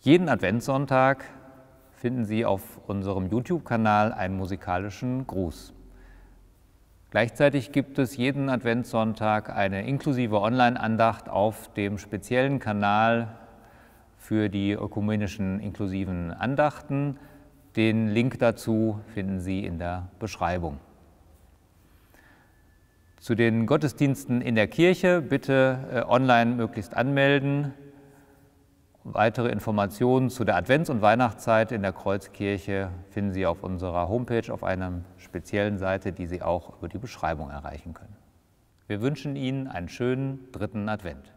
Jeden Adventssonntag finden Sie auf unserem YouTube-Kanal einen musikalischen Gruß. Gleichzeitig gibt es jeden Adventssonntag eine inklusive Online-Andacht auf dem speziellen Kanal für die ökumenischen inklusiven Andachten. Den Link dazu finden Sie in der Beschreibung. Zu den Gottesdiensten in der Kirche bitte äh, online möglichst anmelden. Weitere Informationen zu der Advents- und Weihnachtszeit in der Kreuzkirche finden Sie auf unserer Homepage auf einer speziellen Seite, die Sie auch über die Beschreibung erreichen können. Wir wünschen Ihnen einen schönen dritten Advent.